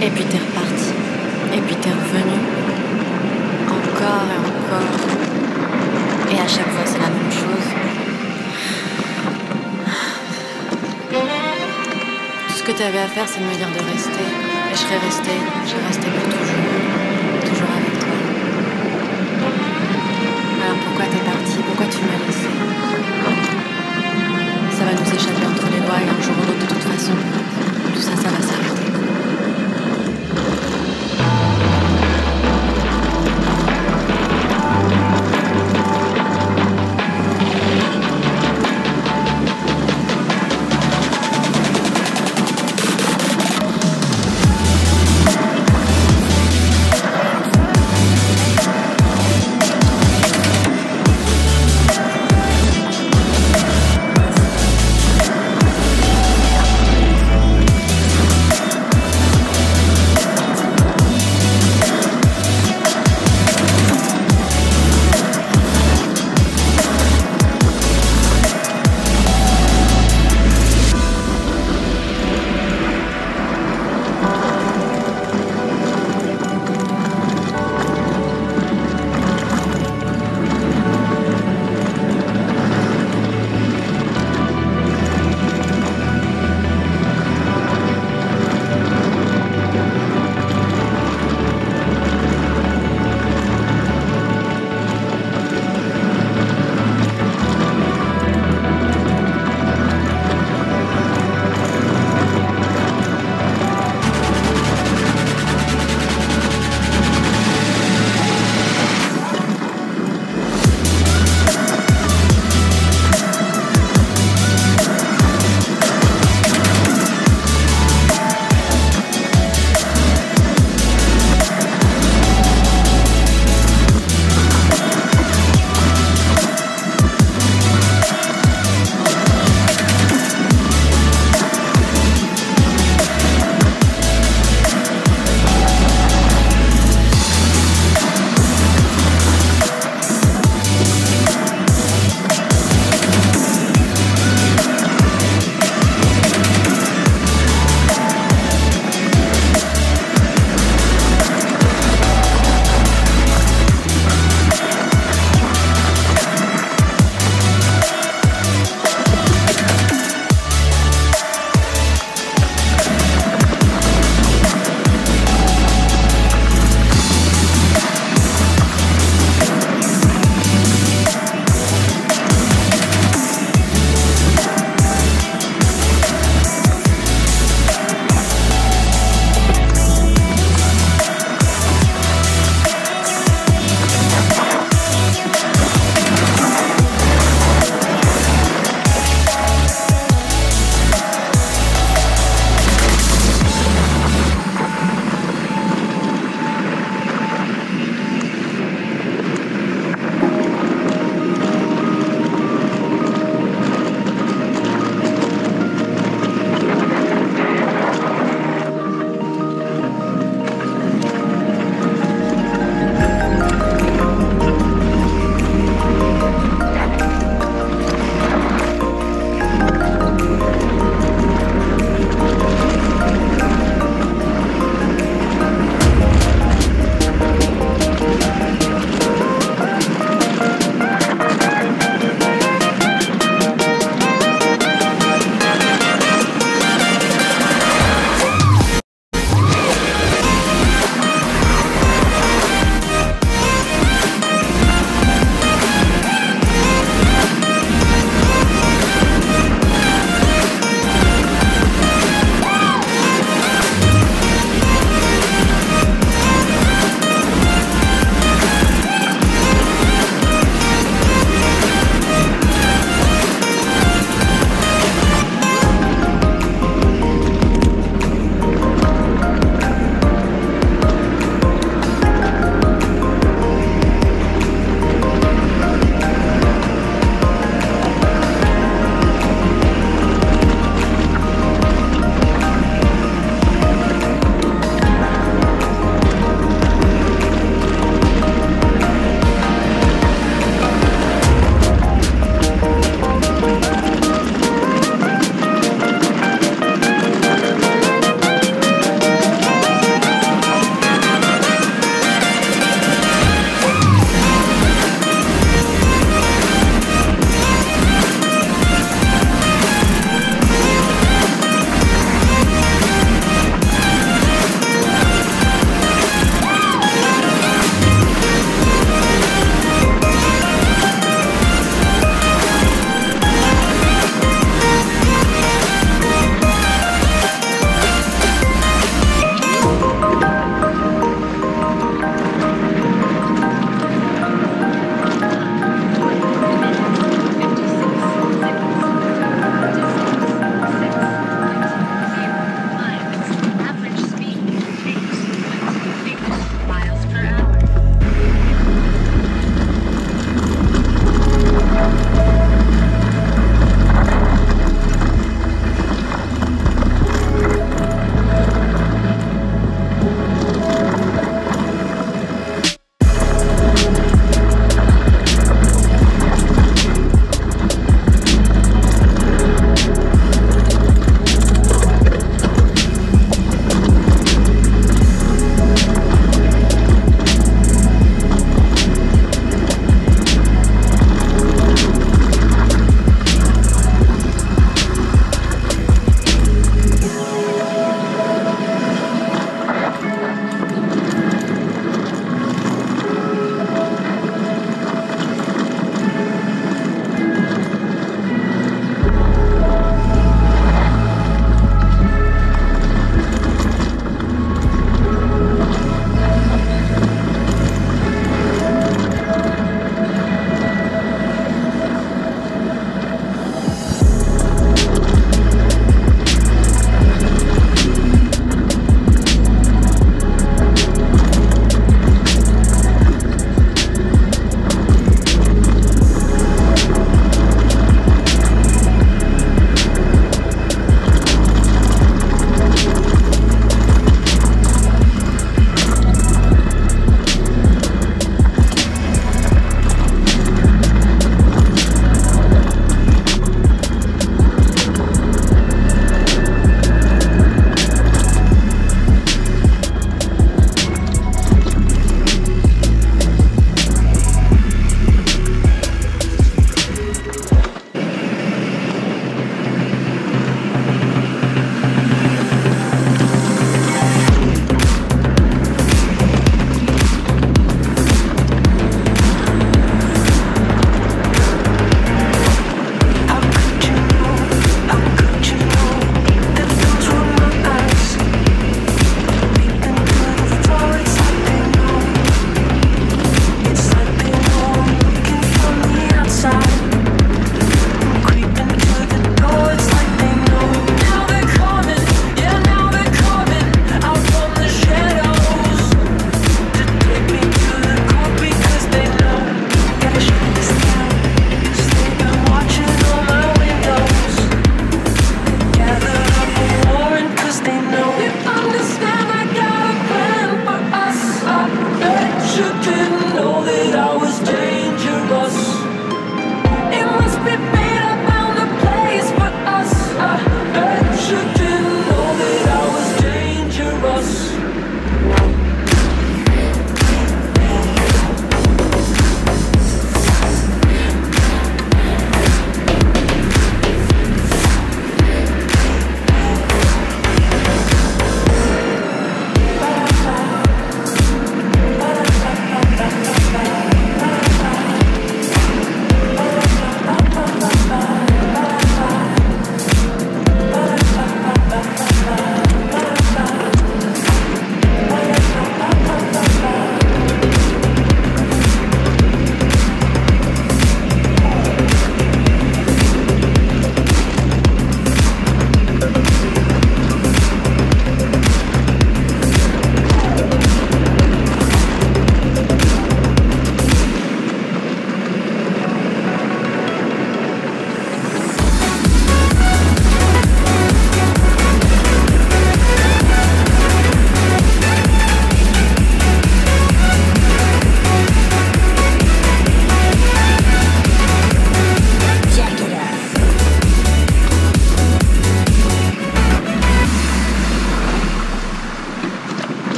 Et puis t'es reparti. Et puis t'es revenu. Encore et encore. Et à chaque fois, c'est la même chose. Tout ce que t'avais à faire, c'est de me dire de rester. Et je serais restée. Je serais restée pour toujours. Toujours avec toi. Alors pourquoi t'es parti Pourquoi tu m'as laissé Ça va nous échapper entre les doigts et un jour ou l'autre, de toute façon, tout ça, ça va s'arrêter.